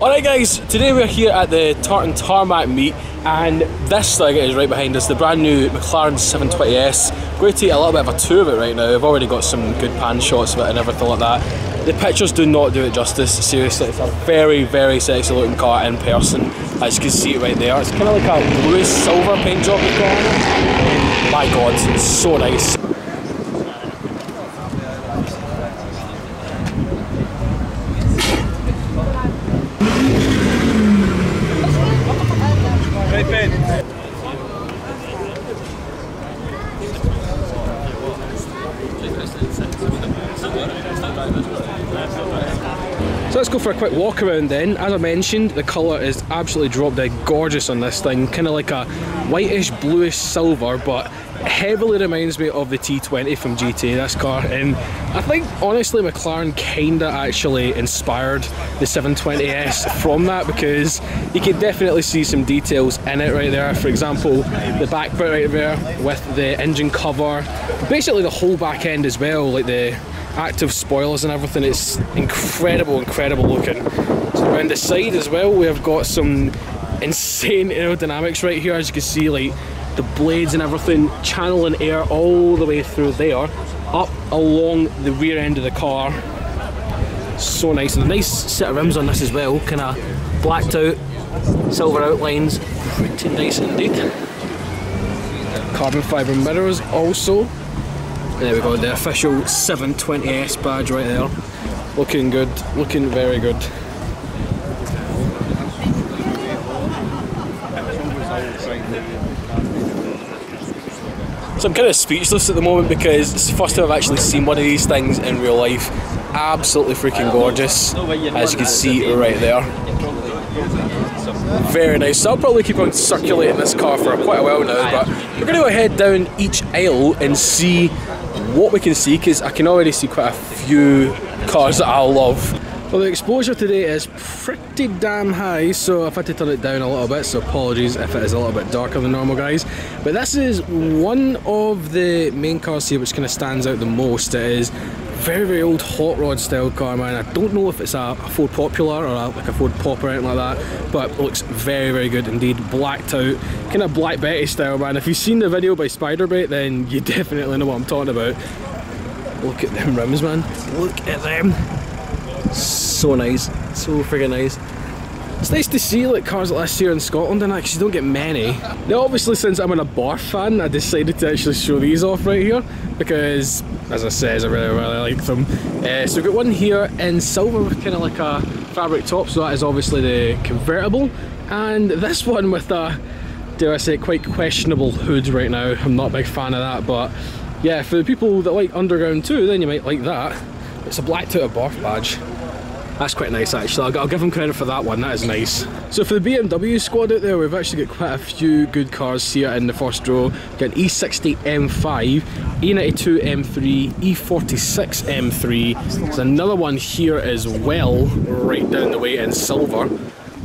Alright guys, today we're here at the Tartan Tarmac meet and this thing is right behind us, the brand new McLaren 720S. I'm going to take a little bit of a tour of it right now. I've already got some good pan shots of it and everything like that. The pictures do not do it justice, seriously. It's a very, very sexy looking car in person. As you can see it right there. It's kind of like a bluish silver paint job it's got on it. My god, it's so nice. So let's go for a quick walk around then. As I mentioned, the colour is absolutely drop dead gorgeous on this thing. Kind of like a whitish, bluish silver, but heavily reminds me of the T20 from GT, this car. And I think, honestly, McLaren kinda actually inspired the 720S from that because you can definitely see some details in it right there. For example, the back bit right there with the engine cover, basically the whole back end as well, like the active spoilers and everything. It's incredible, incredible looking. So around the side as well, we have got some insane aerodynamics right here. As you can see, like the blades and everything channeling air all the way through there, up along the rear end of the car. So nice, and a nice set of rims on this as well, kind of blacked out, silver outlines, pretty nice indeed. Carbon fibre mirrors also. There we go, the official 720S badge right there. Looking good, looking very good. So I'm kind of speechless at the moment because it's the first time I've actually seen one of these things in real life. Absolutely freaking gorgeous, as you can see right there. Very nice. So I'll probably keep on circulating this car for quite a while now, but we're going to go ahead down each aisle and see what we can see because I can already see quite a few cars that I love. Well, the exposure today is pretty damn high, so I've had to turn it down a little bit, so apologies if it is a little bit darker than normal, guys. But this is one of the main cars here which kind of stands out the most. It is very, very old hot rod style car, man. I don't know if it's a, a Ford Popular or a, like a Ford Pop or anything like that, but looks very, very good indeed. Blacked out, kind of Black Betty style, man. If you've seen the video by Spiderbait, then you definitely know what I'm talking about. Look at them rims, man. Look at them. So nice, so friggin' nice. It's nice to see like cars like this here in Scotland and actually don't get many. Now obviously since I'm an Abarth fan I decided to actually show these off right here because as I said I really really like them. Uh, so we've got one here in silver with kind of like a fabric top so that is obviously the convertible and this one with a dare I say quite questionable hood right now. I'm not a big fan of that but yeah for the people that like underground too then you might like that. It's a blacked out Abarth badge. That's quite nice actually, I'll, I'll, give them credit for that one, that is nice. So for the BMW squad out there, we've actually got quite a few good cars here in the first row. We've got E60 M5, E92 M3, E46 M3. There's another one here as well, right down the way in silver.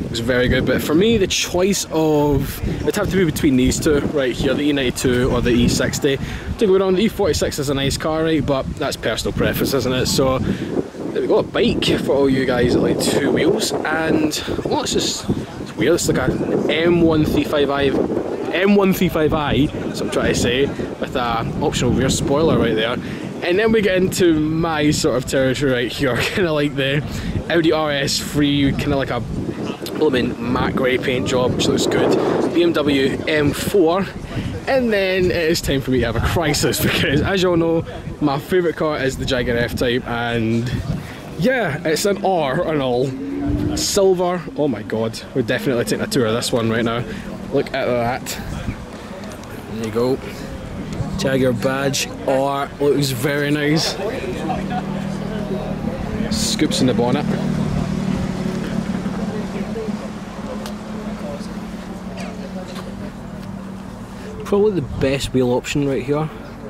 Looks very good, but for me the choice of, it'd have to be between these two right here, the E92 or the E60. Don't go wrong, the E46 is a nice car, right, but that's personal preference, isn't it? So there we go, a bike for all you guys that like two wheels, and well, it's just it's weird. It's like an M135i, M135i, so I'm trying to say, with an optional rear spoiler right there. And then we get into my sort of territory right here, kind of like the Audi RS3, kind of like a blooming matte grey paint job, which looks good. BMW M4, and then it is time for me to have a crisis because, as y'all know, my favourite car is the Jaguar F-Type, and yeah, it's an R and all. Silver, oh my god, we're definitely taking a tour of this one right now. Look at that. There you go. Jaguar badge, R, looks very nice. Scoops in the bonnet. Probably the best wheel option right here.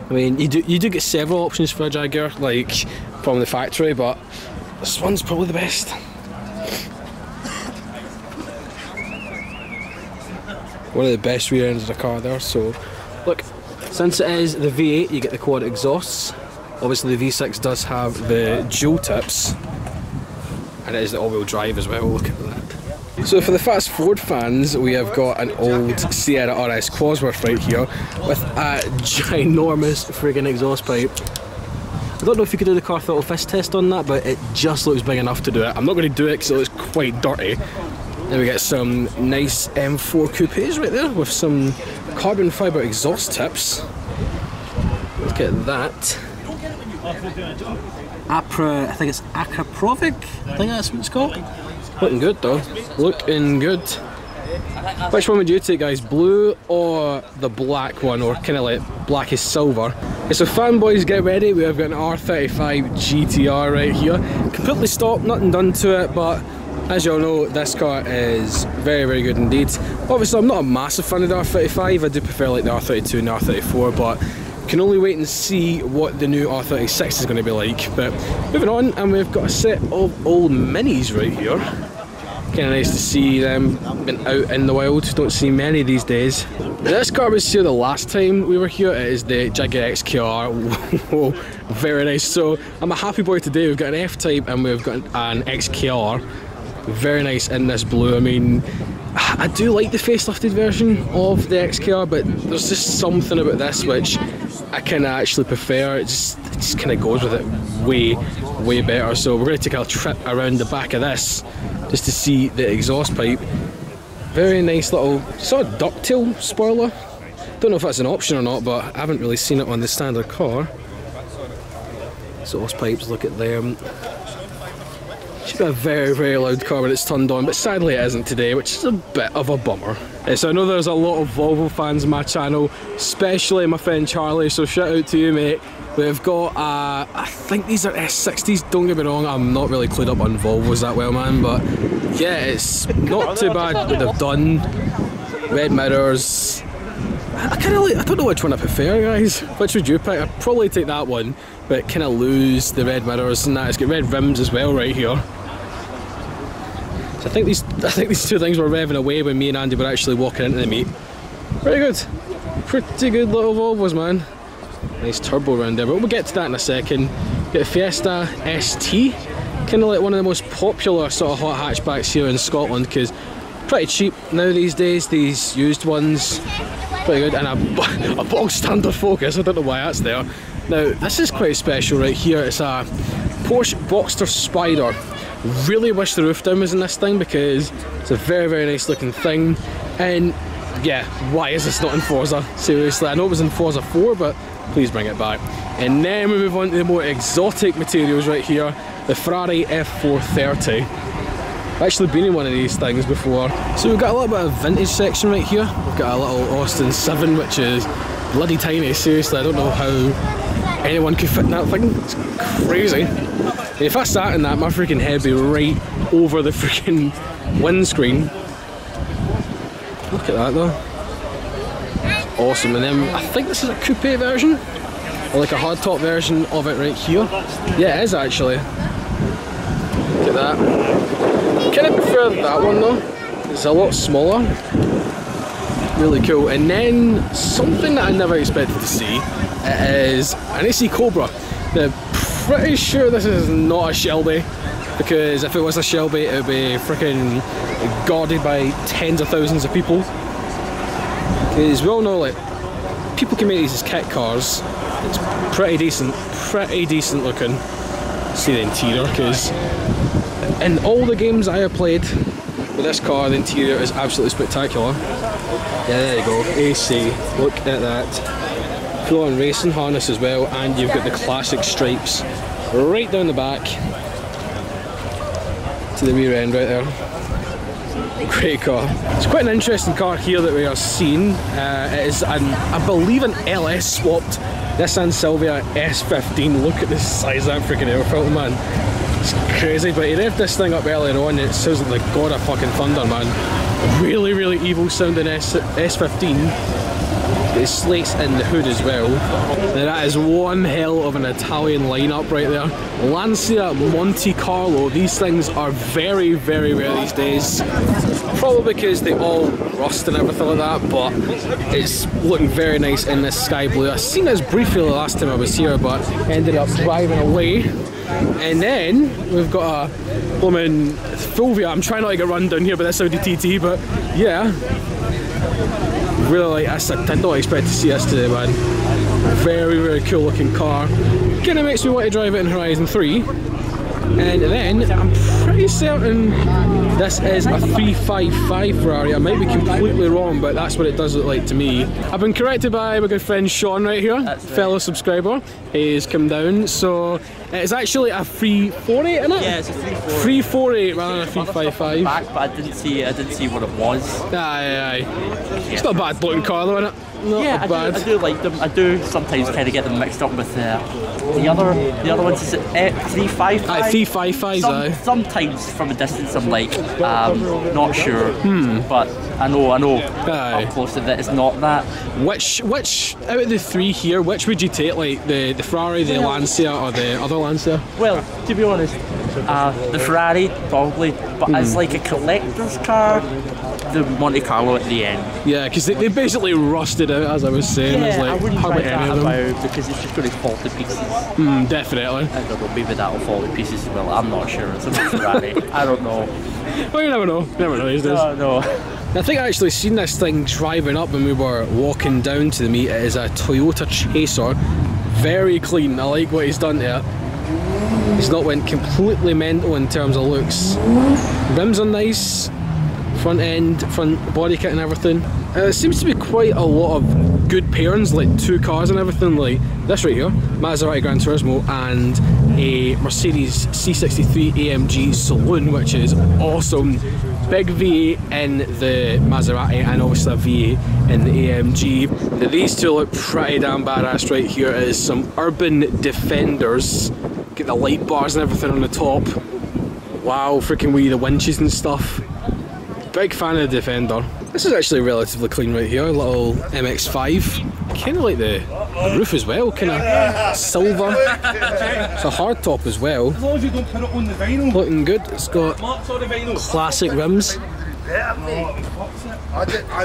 I mean, you do you do get several options for a Jaguar, like from the factory, but this one's probably the best. one of the best rear ends of the car there. So, look, since it is the V8, you get the quad exhausts. Obviously, the V6 does have the dual tips, and it is the all-wheel drive as well. Look at that. So for the fast forward fans, we have got an old Sierra RS Cosworth right here with a ginormous friggin' exhaust pipe. I don't know if you could do the car throttle fist test on that, but it just looks big enough to do it. I'm not going to do it because it looks quite dirty. Then we get some nice M4 coupes right there with some carbon fibre exhaust tips. Look at that. Apra, I think it's Akrapovic, I think that's what it's called. Looking good though, looking good. Which one would you take guys, blue or the black one, or kind of like black is silver? Okay, so fanboys get ready, we have got an R35 GTR right here. Completely stock, nothing done to it, but as you all know, this car is very, very good indeed. Obviously, I'm not a massive fan of the R35, I do prefer like the R32 and the R34, but can only wait and see what the new R36 is going to be like. But moving on, and we've got a set of old minis right here. Kind of nice to see them been out in the wild. Don't see many these days. This car was here the last time we were here. It is the Jaguar XKR. Very nice. So I'm a happy boy today. We've got an F-Type and we've got an XKR. Very nice in this blue. I mean, I do like the facelifted version of the XKR, but there's just something about this which I kind of actually prefer. It just, it just kind of goes with it way, way better. So we're going to take a trip around the back of this just to see the exhaust pipe. Very nice little sort of ducktail spoiler. Don't know if that's an option or not, but I haven't really seen it on the standard car. Exhaust pipes, look at them. Should be a very, very loud car when it's turned on, but sadly it isn't today, which is a bit of a bummer. Uh, so I know there's a lot of Volvo fans on my channel, especially my friend Charlie, so shout out to you mate. We've got, uh, I think these are S60s, don't get me wrong, I'm not really clued up on Volvos that well man, but yeah, it's not too bad what they've done. Red mirrors. I kind of like, I don't know which one I prefer guys. Which would you pick? I'd probably take that one, but it kind of lose the red mirrors and that. It's got red rims as well right here. So I think these I think these two things were revving away when me and Andy were actually walking into the meet. Very good. Pretty good little Volvos, man. Nice turbo around there, but we'll get to that in a second. Get a Fiesta ST, kind of like one of the most popular sort of hot hatchbacks here in Scotland because pretty cheap now these days, these used ones. Pretty good, and a, a box standard Focus, I don't know why that's there. Now, this is quite special right here. It's a Porsche Boxster Spyder Really wish the roof down was in this thing because it's a very, very nice looking thing. And yeah, why is this not in Forza? Seriously, I know it was in Forza 4, but please bring it back. And then we move on to the more exotic materials right here, the Ferrari F430. I've actually been in one of these things before. So we've got a little bit of vintage section right here. We've got a little Austin 7, which is bloody tiny, seriously, I don't know how anyone could fit in that thing. It's crazy. If I sat in that, my freaking head would be right over the freaking windscreen. Look at that though. Awesome, and then I think this is a coupe version, or like a hardtop version of it right here. Yeah, it is actually. Look at that. Kind of prefer that one though. It's a lot smaller. Really cool. And then something that I never expected to see is an AC Cobra. The pretty sure this is not a Shelby because if it was a Shelby it would be freaking guarded by tens of thousands of people. Because we all know like people can make these as kit cars. It's pretty decent pretty decent looking. See the interior because in all the games I have played with this car the interior is absolutely spectacular. Yeah there you go. AC look at that full on racing harness as well and you've got the classic stripes right down the back to the rear end right there. Great car. It's quite an interesting car here that we are seeing. Uh, it is, an, I believe, an LS swapped Nissan Silvia S15. Look at the size of that freaking air filter, man. It's crazy, but he revved this thing up earlier on it sounds like the god of fucking thunder, man. Really, really evil sounding S S15 Got slates in the hood as well. Now that is one hell of an Italian lineup right there. Lancia Monte Carlo. These things are very, very rare these days. Probably because they all rust and everything like that, but it's looking very nice in this sky blue. I seen this briefly the last time I was here, but ended up driving away. And then we've got a woman Fulvia. I'm trying not to get run down here by this Audi TT, but yeah. Really like this. I did not expect to see this today, man. Very, very cool looking car. Kinda makes me want to drive it in Horizon 3. And then I'm pretty certain this is a 355 Ferrari. I might be completely wrong, but that's what it does look like to me. I've been corrected by my good friend Sean right here, right. fellow subscriber. He's come down. So it's actually a 348, isn't it? Yeah, it's a 348. 348 rather than a 355. Back, but I didn't see I didn't see what it was. Aye, aye. It's not a bad looking car though, isn't it? Not yeah, I do, I do, like them. I do sometimes kind of get them mixed up with uh, the other the other ones. Is it uh, three five five? Aye, three five five. Some, sometimes from a distance, I'm like, um, not sure, hmm. but I know, I know. Aye. Up close to that, it's not that. Which which out of the three here, which would you take? Like the the Ferrari, the Lancia, or the other Lancia? Well, to be honest, uh, the Ferrari probably, but mm. as like a collector's car, the Monte Carlo at the end. Yeah, because they, they basically rusted out, as I was saying. Yeah, like, I wouldn't try that about because it's just going to fall to pieces. Mm, definitely. I don't know, maybe that'll fall to pieces as well. I'm not sure. It's a. I don't know. Well, you never know. You never know these days. No, no. I think I actually seen this thing driving up when we were walking down to the meet. It is a Toyota Chaser. Very clean. I like what he's done there. He's not went completely mental in terms of looks. Rims are nice front end, front body kit and everything. Uh, it seems to be quite a lot of good pairings, like two cars and everything, like this right here, Maserati Gran Turismo and a Mercedes C63 AMG Saloon, which is awesome. Big V8 in the Maserati and obviously a V8 in the AMG. Now these two look pretty damn badass right here. It is some Urban Defenders. Get the light bars and everything on the top. Wow, freaking wee, the winches and stuff. Big fan of the Defender. This is actually relatively clean right here, little MX-5. Kind of like the, the, roof as well, kind of silver. It's a hard top as well. As long as you don't put it on the vinyl. Looking good. It's got classic rims.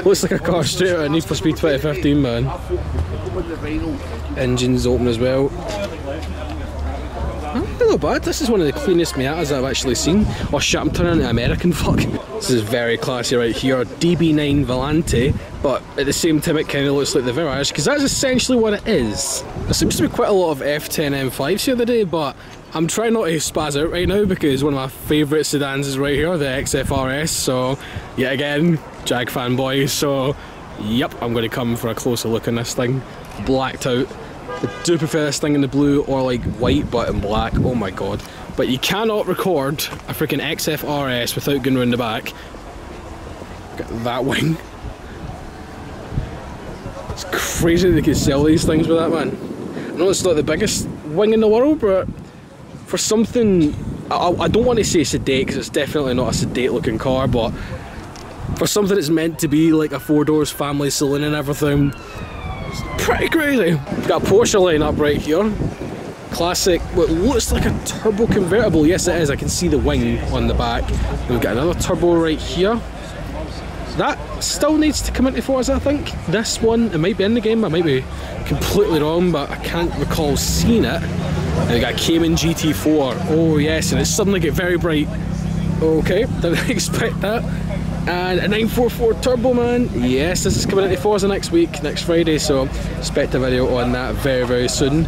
Looks like a car straight out of Need for Speed 2015, man. Engines open as well. Not bad. This is one of the cleanest Miatas I've actually seen. Oh shit, I'm turning into American fuck. This is very classy right here. DB9 Volante, but at the same time it kind of looks like the Virage, because that's essentially what it is. There seems to be quite a lot of F10 M5s the other day, but I'm trying not to spaz out right now because one of my favourite sedans is right here, the XFRS, so yet again, Jag fanboy, so yep, I'm going to come for a closer look on this thing. Blacked out. I do prefer this thing in the blue or like white but in black, oh my god. But you cannot record a freaking XFRS without going around the back. That wing. It's crazy they could sell these things with that man. I know it's not the biggest wing in the world, but for something, I, I don't want to say sedate because it's definitely not a sedate looking car, but for something that's meant to be like a four doors family saloon and everything, pretty crazy. We've got a Porsche line up right here classic, what looks like a turbo convertible. Yes, it is. I can see the wing on the back. We've got another turbo right here. That still needs to come into Forza, I think. This one, it might be in the game. I might be completely wrong, but I can't recall seeing it. And we got Cayman GT4. Oh yes, and it suddenly get very bright. Okay, didn't expect that. And a 944 Turbo Man. Yes, this is coming into Forza next week, next Friday, so expect a video on that very, very soon.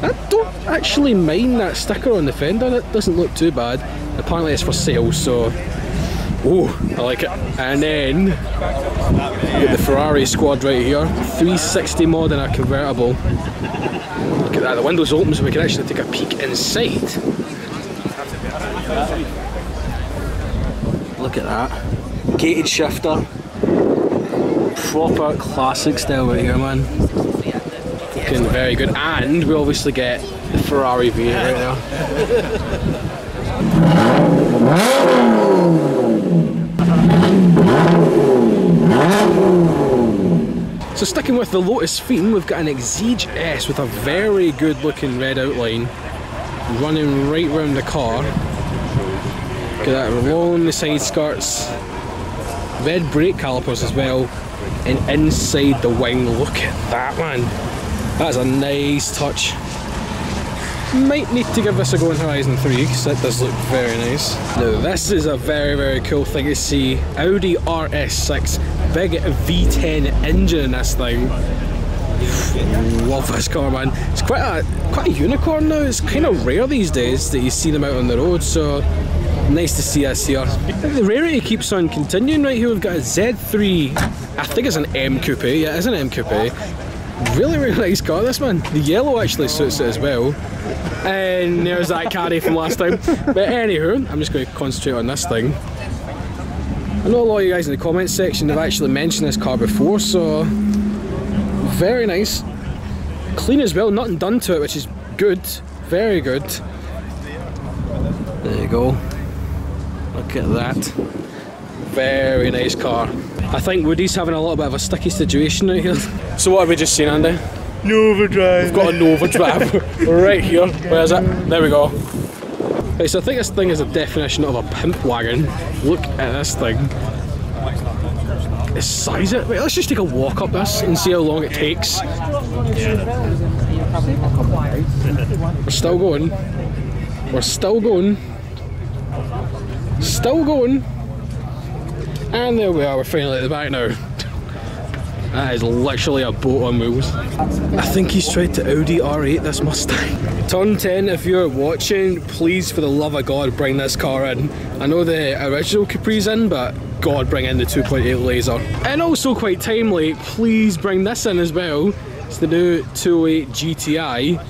I don't actually mind that sticker on the fender, it doesn't look too bad. Apparently it's for sale, so oh, I like it. And then get the Ferrari squad right here, 360 Modena convertible. Look at that, the window's open so we can actually take a peek inside. Look at that. Gated shifter. Proper classic style right here, man looking very good. And we obviously get the Ferrari V right now. So sticking with the Lotus theme, we've got an Exige S with a very good looking red outline running right round the car. Got that along the side skirts, red brake calipers as well, and inside the wing, look at that man. That's a nice touch. Might need to give this a go in Horizon 3 because that does look very nice. Now this is a very very cool thing to see. Audi RS6 big V10 engine in this thing. Love this car man. It's quite a quite a unicorn now. It's kind of rare these days that you see them out on the road so nice to see us here. The rarity keeps on continuing right here. We've got a Z3, I think it's an M Coupe, yeah it's an M Coupe. Really really nice car this man. The yellow actually suits it as well. And there's that caddy from last time. But anywho, I'm just going to concentrate on this thing. I know a lot of you guys in the comments section have actually mentioned this car before, so very nice. Clean as well, nothing done to it, which is good. Very good. There you go. Look at that. Very nice car. I think Woody's having a little bit of a sticky situation out here. So what have we just seen, Andy? Nova Drive. We've got a Nova Drive right here. Where is it? There we go. Right, so I think this thing is a definition of a pimp wagon. Look at this thing. The size it. Wait, let's just take a walk up this and see how long it takes. We're still going. We're still going. Still going. And there we are, we're finally at the back now. That is literally a boat on wheels. I think he's tried to Audi R8 this Mustang. Turn 10, if you're watching, please for the love of God bring this car in. I know the original Capri's in, but God bring in the 2.8 laser. And also quite timely, please bring this in as well. It's the new 208 GTI.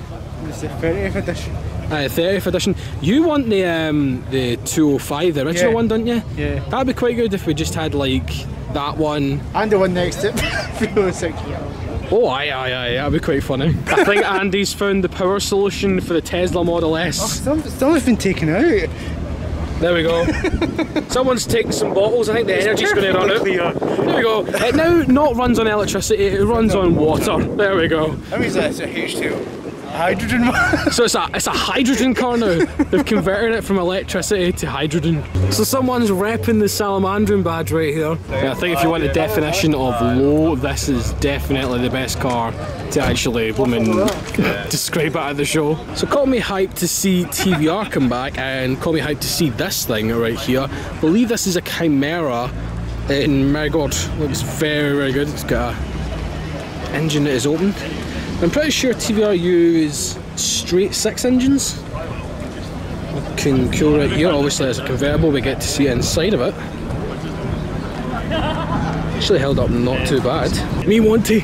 It's the 30th edition. Uh, 30th edition. You want the um, the 205, the original Yeah. one, don't you? Yeah. That'd be quite good if we just had like that one. And the one next to it. 306. Oh, aye, aye, aye, that'd be quite funny. I think Andy's found the power solution for the Tesla Model S. Some, someone's been taken out. There we go. Someone's taken some bottles. I think the energy's going to run out. Clear. There we go. It now not runs on electricity, it runs on water. There we go. That means that's a H2 hydrogen one. So it's a it's a hydrogen car now. They've converted it from electricity to hydrogen. So someone's repping the Salamandrian badge right here. Yeah, I think if you want the definition of low, this is definitely the best car to actually blooming describe it at the show. So call me hyped to see TVR come back and call me hyped to see this thing right here. believe this is a Chimera in god, Looks very very good. It's got a engine that is open. I'm pretty sure TVR use straight six engines. Looking cool right here. Obviously, as a convertible, we get to see inside of it. Actually, held up not too bad. Me wanty,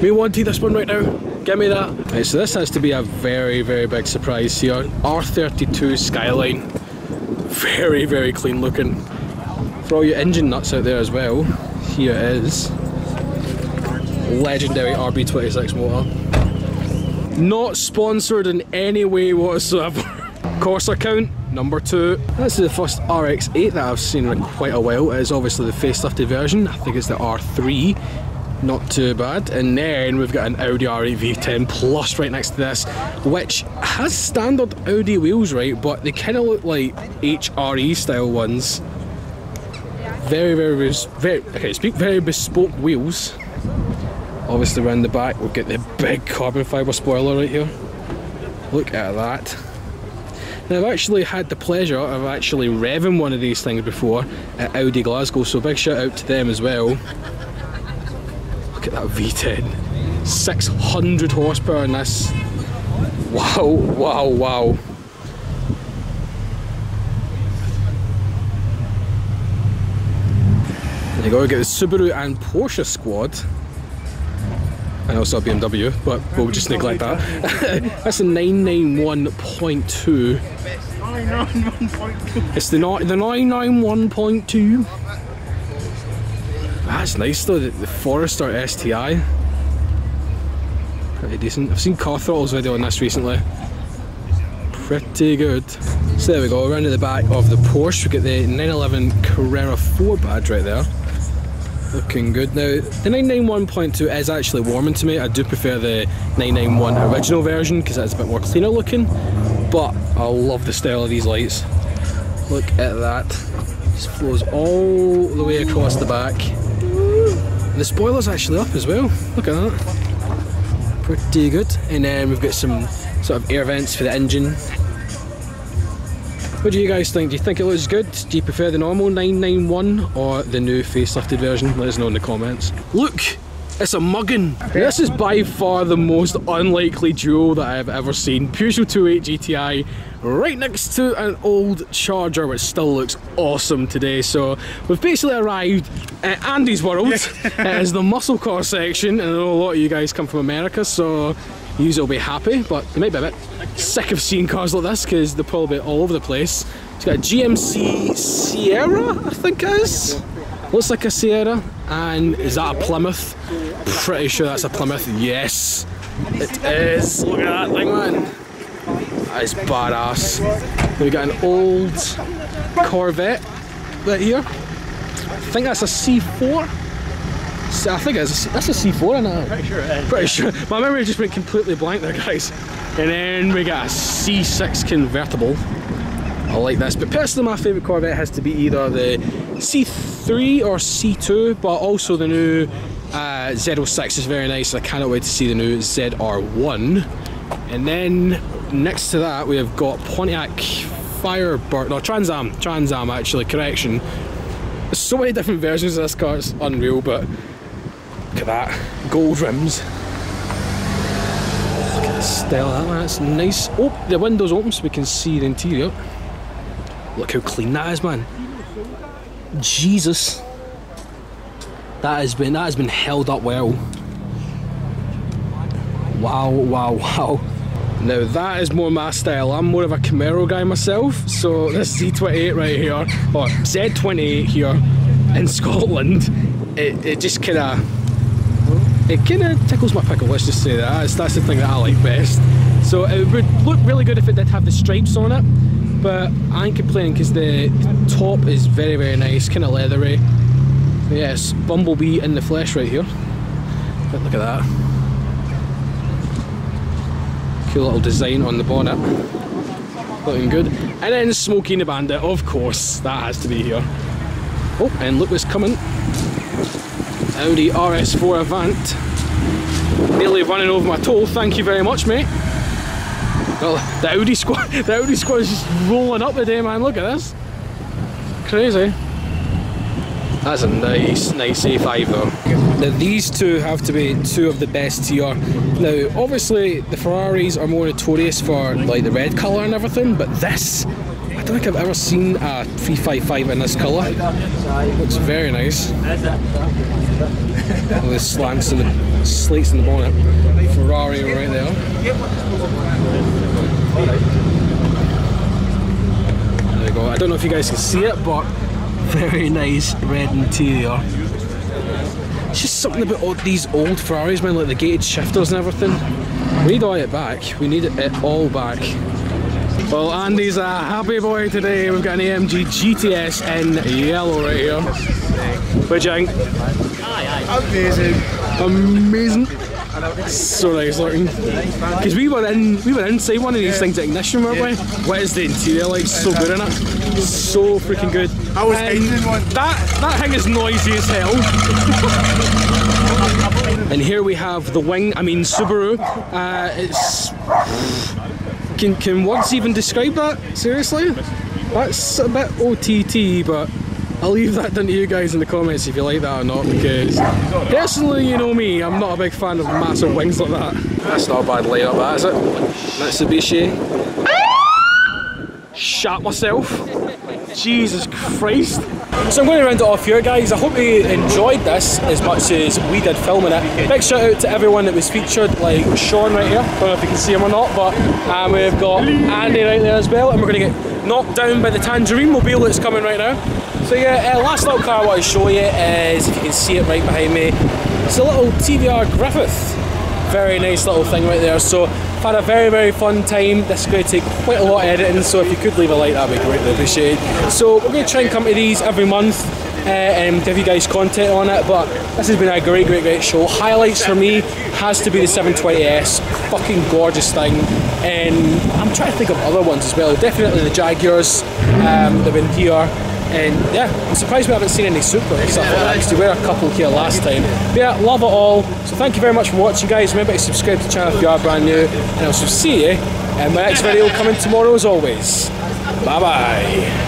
me wanty this one right now. Give me that. Right, so this has to be a very, very big surprise here. R32 Skyline. Very, very clean looking. For all your engine nuts out there as well, here it is. Legendary RB26 motor. Not sponsored in any way whatsoever. Corsa count, number two. This is the first RX-8 that I've seen in quite a while. It is obviously the facelifted version. I think it's the R3. Not too bad. And then we've got an Audi R8 V10 Plus right next to this, which has standard Audi wheels, right? But they kind of look like HRE style ones. Very, very, very, okay, speak very bespoke wheels. Obviously around the back we'll get the big carbon fibre spoiler right here. Look at that. Now I've actually had the pleasure of actually revving one of these things before at Audi Glasgow, so big shout out to them as well. Look at that V10. 600 horsepower in this. Wow, wow, wow. There you go, get the Subaru and Porsche squad and also a BMW, but we'll just neglect that. That's a 991.2. It's the, the 991.2. That's nice though, the, the Forester STI. Pretty decent. I've seen Car Throttle's video on this recently. Pretty good. So there we go, around to the back of the Porsche, we get the 911 Carrera 4 badge right there. Looking good. Now, the 991.2 is actually warming to me. I do prefer the 991 original version because that's a bit more cleaner looking. But I love the style of these lights. Look at that. Just flows all the way across the back. The spoiler's actually up as well. Look at that. Pretty good. And then we've got some sort of air vents for the engine. What do you guys think? Do you think it looks good? Do you prefer the normal 991 or the new facelifted version? Let us know in the comments. Look! It's a muggin. This is by far the most unlikely duo that I've ever seen. Peugeot 28 GTI right next to an old Charger which still looks awesome today. So we've basically arrived at Andy's World. it is the muscle car section and I know a lot of you guys come from America so you will be happy but you might be a bit sick of seeing cars like this because they're probably all over the place. It's got a GMC Sierra I think it is. Looks like a Sierra and is that a Plymouth? Pretty sure that's a Plymouth. Yes, it is. Look at that thing, man. That is badass. We got an old Corvette right here. I think that's a C4. I think it's a, that's a C4 in it. Pretty sure it is. Pretty sure. My memory just went completely blank there, guys. And then we got a C6 convertible. I like this, but personally my favourite Corvette has to be either the C3 or C2, but also the new uh, Z06 is very nice. I cannot wait to see the new ZR1. And then next to that we have got Pontiac Firebird, no Trans Am, Trans Am actually, correction. There's so many different versions of this car, it's unreal, but look at that, gold rims. Look at the style that, that's nice. Oh, the window's open so we can see the interior. Look how clean that is, man. Jesus. That has been that has been held up well. Wow, wow, wow. Now that is more my style. I'm more of a Camaro guy myself, so this Z28 right here, or Z28 here in Scotland, it, it just kind of it kind of tickles my pickle. Let's just say that that's, that's the thing that I like best. So it would look really good if it did have the stripes on it, but I ain't complaining because the top is very very nice, kind of leathery. Yes, Bumblebee in the flesh right here. But look at that. Cool little design on the bonnet. Looking good. And then Smokey the Bandit, of course. That has to be here. Oh, and look what's coming. Audi RS4 Avant. Nearly running over my toe, thank you very much, mate. Well, the Audi squad, the Audi squad is just rolling up today, man. Look at this. Crazy. That's a nice, nice A5 though. Now these two have to be two of the best here. Now obviously the Ferraris are more notorious for like the red colour and everything, but this, I don't think I've ever seen a 355 in this colour. Looks very nice. All slants and the slates in the bonnet. Ferrari right there. There we go. I don't know if you guys can see it, but very nice red interior. It's just something about all these old Ferraris, man, like the gated shifters and everything. We need all it back. We need it all back. Well, Andy's a happy boy today. We've got an AMG GTS in yellow right here. What do you think? Amazing. Amazing. So nice looking. Because we were in we were inside one of these things at Ignition, weren't we? What is the interior like? So good in it. So freaking good. I was Um, hiding in one. That that thing is noisy as hell. and here we have the wing. I mean Subaru. Uh, it's can can words even describe that? Seriously, that's a bit OTT, but. I'll leave that down to you guys in the comments if you like that or not because personally you know me I'm not a big fan of massive wings like that. That's not a bad layout that is it? Mitsubishi. Shat myself. Jesus Christ. So I'm going to round it off here guys. I hope you enjoyed this as much as we did filming it. Big shout out to everyone that was featured like Sean right here. Don't know if you can see him or not but um, we've got Andy right there as well and we're going to get knocked down by the Tangerine Mobile that's coming right now. So yeah, uh, last little car I want to show you is, if you can see it right behind me, it's a little TVR Griffith. Very nice little thing right there. So I've had a very, very fun time. This is going to take quite a lot of editing, so if you could leave a like, that'd be greatly appreciated. So we're going to try and come to these every month. uh, and give you guys content on it. But this has been a great, great, great show. Highlights for me has to be the 720S, fucking gorgeous thing. And I'm trying to think of other ones as well. Definitely the Jaguars um, that have been here. And yeah, I'm surprised we haven't seen any super and stuff like that because there were a couple here last time. But yeah, love it all. So thank you very much for watching, guys. Remember to subscribe to the channel if you are brand new. And I'll see you in my next video coming tomorrow as always. Bye bye.